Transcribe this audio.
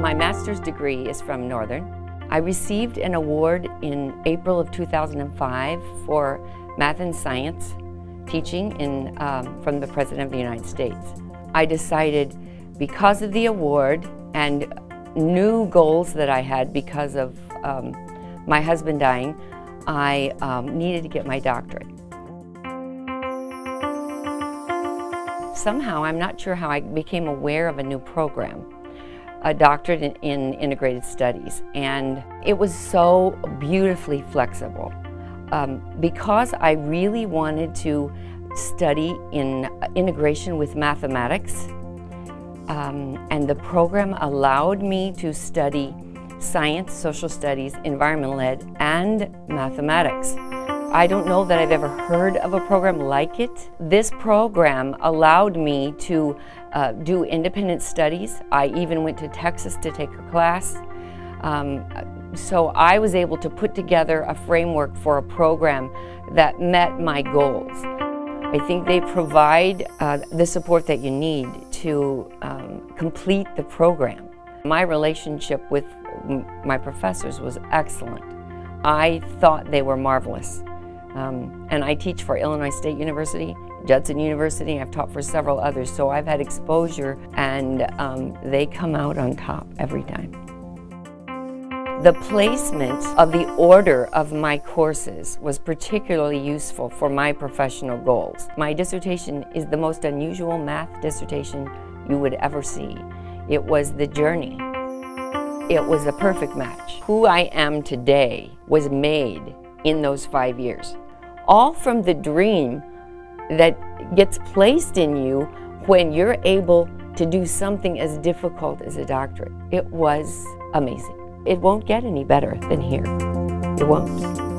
My master's degree is from Northern. I received an award in April of 2005 for math and science teaching in, um, from the President of the United States. I decided because of the award and new goals that I had because of um, my husband dying, I um, needed to get my doctorate. Somehow, I'm not sure how I became aware of a new program, a doctorate in, in integrated studies, and it was so beautifully flexible. Um, because I really wanted to study in integration with mathematics, um, and the program allowed me to study science, social studies, environmental ed, and mathematics. I don't know that I've ever heard of a program like it. This program allowed me to uh, do independent studies. I even went to Texas to take a class. Um, so I was able to put together a framework for a program that met my goals. I think they provide uh, the support that you need to um, complete the program. My relationship with my professors was excellent. I thought they were marvelous. Um, and I teach for Illinois State University, Judson University, I've taught for several others, so I've had exposure and um, they come out on top every time. The placement of the order of my courses was particularly useful for my professional goals. My dissertation is the most unusual math dissertation you would ever see. It was the journey. It was a perfect match. Who I am today was made in those five years. All from the dream that gets placed in you when you're able to do something as difficult as a doctorate. It was amazing. It won't get any better than here. It won't.